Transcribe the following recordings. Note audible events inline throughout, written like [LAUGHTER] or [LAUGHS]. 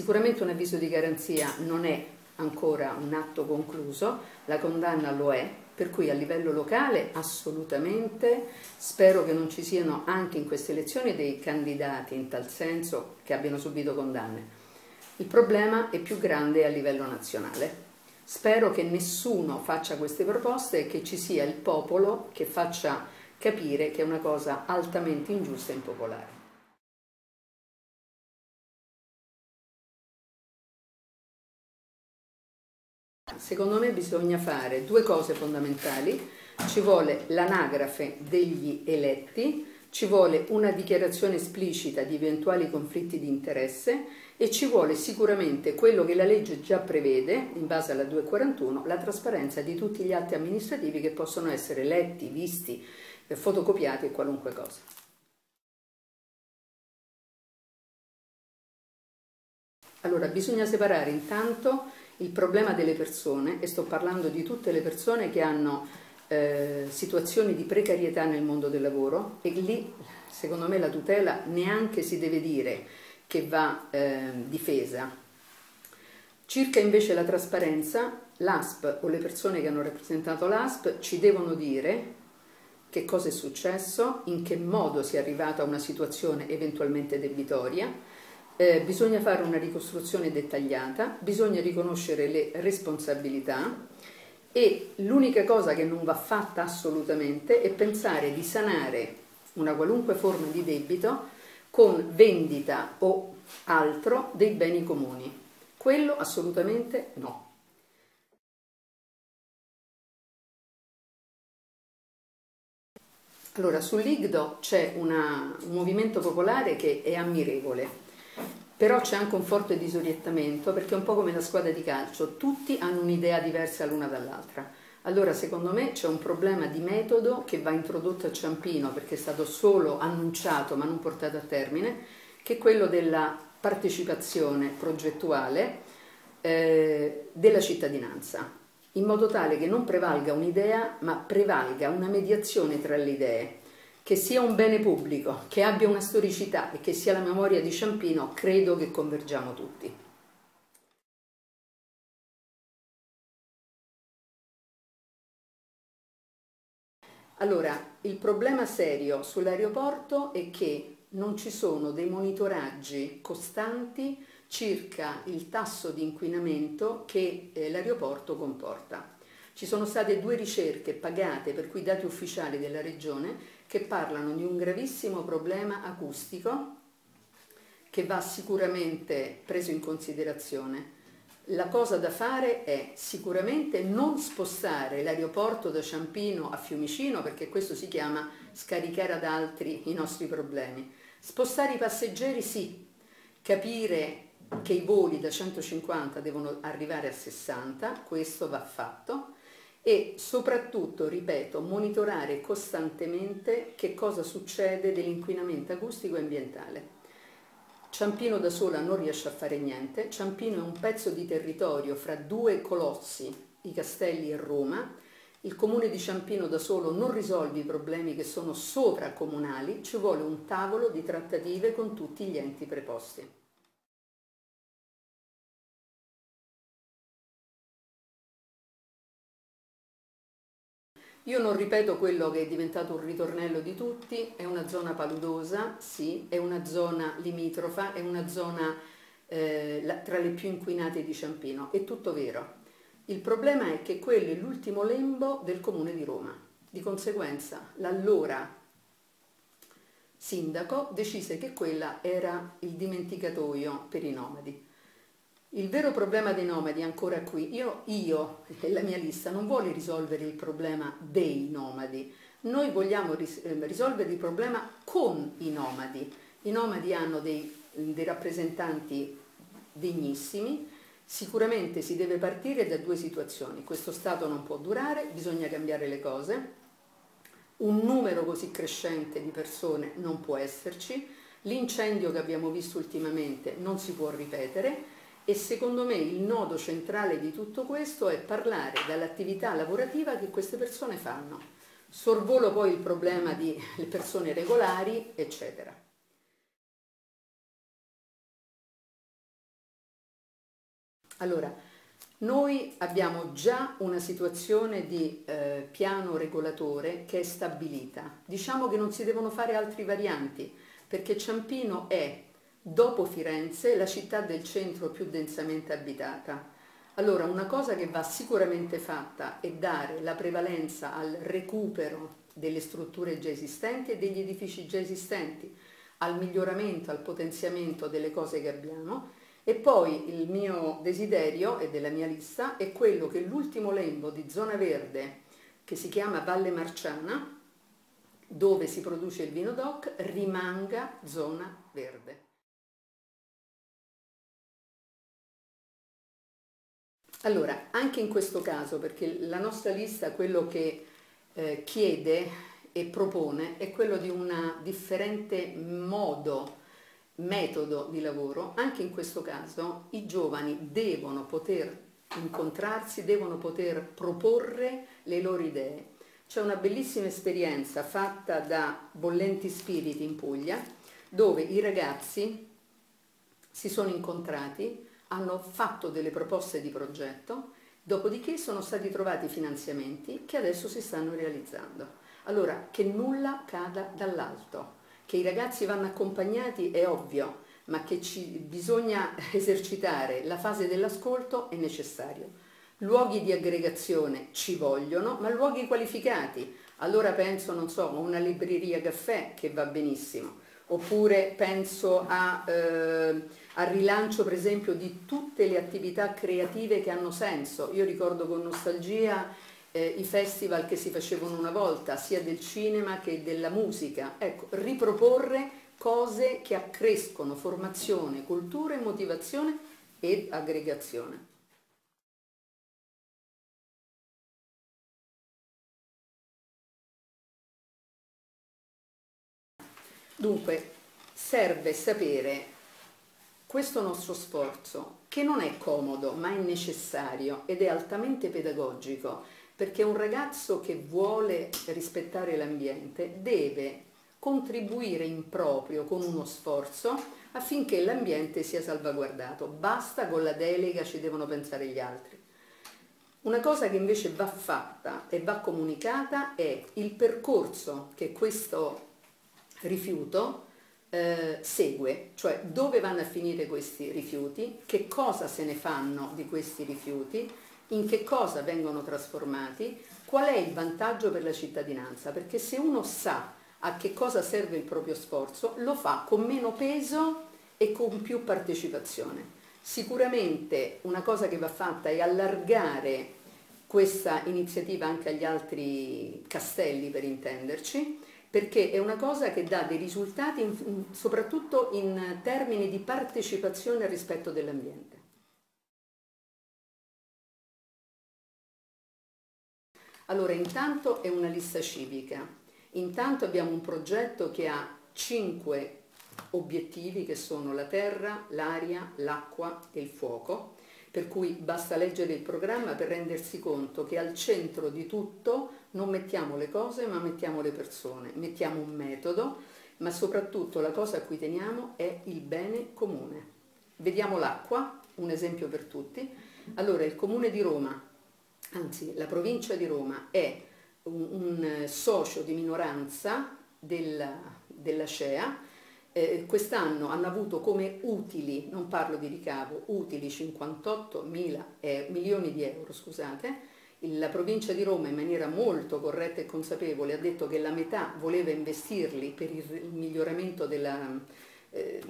Sicuramente un avviso di garanzia non è ancora un atto concluso, la condanna lo è, per cui a livello locale assolutamente spero che non ci siano anche in queste elezioni dei candidati in tal senso che abbiano subito condanne. Il problema è più grande a livello nazionale. Spero che nessuno faccia queste proposte e che ci sia il popolo che faccia capire che è una cosa altamente ingiusta e impopolare. Secondo me bisogna fare due cose fondamentali, ci vuole l'anagrafe degli eletti, ci vuole una dichiarazione esplicita di eventuali conflitti di interesse e ci vuole sicuramente quello che la legge già prevede, in base alla 241, la trasparenza di tutti gli atti amministrativi che possono essere letti, visti, fotocopiati e qualunque cosa. Allora, bisogna separare intanto il problema delle persone, e sto parlando di tutte le persone che hanno eh, situazioni di precarietà nel mondo del lavoro, e lì, secondo me, la tutela neanche si deve dire che va eh, difesa. Circa invece la trasparenza, l'ASP o le persone che hanno rappresentato l'ASP ci devono dire che cosa è successo, in che modo si è arrivato a una situazione eventualmente debitoria, eh, bisogna fare una ricostruzione dettagliata, bisogna riconoscere le responsabilità e l'unica cosa che non va fatta assolutamente è pensare di sanare una qualunque forma di debito con vendita o altro dei beni comuni. Quello assolutamente no. Allora, sull'IGDO c'è un movimento popolare che è ammirevole, però c'è anche un forte disorientamento perché è un po' come la squadra di calcio, tutti hanno un'idea diversa l'una dall'altra. Allora, secondo me c'è un problema di metodo che va introdotto a Ciampino perché è stato solo annunciato ma non portato a termine, che è quello della partecipazione progettuale eh, della cittadinanza in modo tale che non prevalga un'idea, ma prevalga una mediazione tra le idee, che sia un bene pubblico, che abbia una storicità e che sia la memoria di Ciampino, credo che convergiamo tutti. Allora, il problema serio sull'aeroporto è che non ci sono dei monitoraggi costanti circa il tasso di inquinamento che eh, l'aeroporto comporta. Ci sono state due ricerche pagate, per cui dati ufficiali della regione, che parlano di un gravissimo problema acustico che va sicuramente preso in considerazione. La cosa da fare è sicuramente non spostare l'aeroporto da Ciampino a Fiumicino, perché questo si chiama scaricare ad altri i nostri problemi. Spostare i passeggeri sì, capire che i voli da 150 devono arrivare a 60, questo va fatto, e soprattutto, ripeto, monitorare costantemente che cosa succede dell'inquinamento acustico e ambientale. Ciampino da sola non riesce a fare niente, Ciampino è un pezzo di territorio fra due colossi, i Castelli e Roma, il comune di Ciampino da solo non risolve i problemi che sono sovracomunali, ci vuole un tavolo di trattative con tutti gli enti preposti. Io non ripeto quello che è diventato un ritornello di tutti, è una zona paludosa, sì, è una zona limitrofa, è una zona eh, la, tra le più inquinate di Ciampino, è tutto vero. Il problema è che quello è l'ultimo lembo del comune di Roma. Di conseguenza l'allora sindaco decise che quella era il dimenticatoio per i nomadi. Il vero problema dei nomadi è ancora qui. Io, io e la mia lista non vuole risolvere il problema dei nomadi, noi vogliamo ehm, risolvere il problema con i nomadi. I nomadi hanno dei, dei rappresentanti degnissimi, sicuramente si deve partire da due situazioni. Questo Stato non può durare, bisogna cambiare le cose, un numero così crescente di persone non può esserci, l'incendio che abbiamo visto ultimamente non si può ripetere e secondo me il nodo centrale di tutto questo è parlare dall'attività lavorativa che queste persone fanno. Sorvolo poi il problema di persone regolari, eccetera. Allora, noi abbiamo già una situazione di eh, piano regolatore che è stabilita. Diciamo che non si devono fare altri varianti, perché Ciampino è, dopo Firenze, la città del centro più densamente abitata. Allora, una cosa che va sicuramente fatta è dare la prevalenza al recupero delle strutture già esistenti e degli edifici già esistenti, al miglioramento, al potenziamento delle cose che abbiamo e poi il mio desiderio e della mia lista è quello che l'ultimo lembo di zona verde che si chiama Valle Marciana, dove si produce il vino DOC, rimanga zona verde. Allora, anche in questo caso, perché la nostra lista quello che eh, chiede e propone è quello di un differente modo, metodo di lavoro, anche in questo caso i giovani devono poter incontrarsi, devono poter proporre le loro idee. C'è una bellissima esperienza fatta da Bollenti Spiriti in Puglia, dove i ragazzi si sono incontrati, hanno fatto delle proposte di progetto, dopodiché sono stati trovati finanziamenti che adesso si stanno realizzando. Allora, che nulla cada dall'alto, che i ragazzi vanno accompagnati è ovvio, ma che bisogna [LAUGHS] esercitare la fase dell'ascolto è necessario. Luoghi di aggregazione ci vogliono, ma luoghi qualificati. Allora penso, non so, a una libreria caffè che va benissimo, oppure penso a, eh, al rilancio per esempio di tutte le attività creative che hanno senso. Io ricordo con nostalgia eh, i festival che si facevano una volta, sia del cinema che della musica. Ecco, riproporre cose che accrescono formazione, cultura e motivazione ed aggregazione. Dunque, serve sapere questo nostro sforzo, che non è comodo, ma è necessario ed è altamente pedagogico, perché un ragazzo che vuole rispettare l'ambiente deve contribuire in proprio con uno sforzo affinché l'ambiente sia salvaguardato. Basta con la delega, ci devono pensare gli altri. Una cosa che invece va fatta e va comunicata è il percorso che questo rifiuto eh, segue, cioè dove vanno a finire questi rifiuti, che cosa se ne fanno di questi rifiuti, in che cosa vengono trasformati, qual è il vantaggio per la cittadinanza, perché se uno sa a che cosa serve il proprio sforzo, lo fa con meno peso e con più partecipazione. Sicuramente una cosa che va fatta è allargare questa iniziativa anche agli altri castelli per intenderci, perché è una cosa che dà dei risultati in, soprattutto in termini di partecipazione al rispetto dell'ambiente. Allora, intanto è una lista civica, intanto abbiamo un progetto che ha cinque obiettivi che sono la terra, l'aria, l'acqua e il fuoco, per cui basta leggere il programma per rendersi conto che al centro di tutto non mettiamo le cose ma mettiamo le persone, mettiamo un metodo, ma soprattutto la cosa a cui teniamo è il bene comune. Vediamo l'acqua, un esempio per tutti. Allora, il comune di Roma anzi la provincia di Roma è un, un socio di minoranza della, della CEA, eh, quest'anno hanno avuto come utili, non parlo di ricavo, utili 58 mila, eh, milioni di euro, scusate, la provincia di Roma in maniera molto corretta e consapevole ha detto che la metà voleva investirli per il, miglioramento della, eh,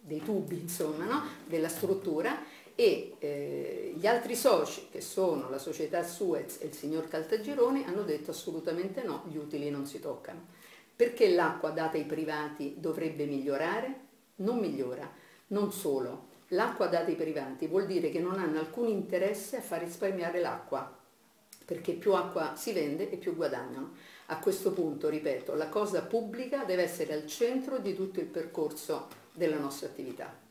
dei tubi, insomma, no? della struttura e eh, gli altri soci, che sono la società Suez e il signor Caltagirone, hanno detto assolutamente no, gli utili non si toccano. Perché l'acqua data ai privati dovrebbe migliorare? Non migliora. Non solo, l'acqua data ai privati vuol dire che non hanno alcun interesse a far risparmiare l'acqua, perché più acqua si vende e più guadagnano. A questo punto, ripeto, la cosa pubblica deve essere al centro di tutto il percorso della nostra attività.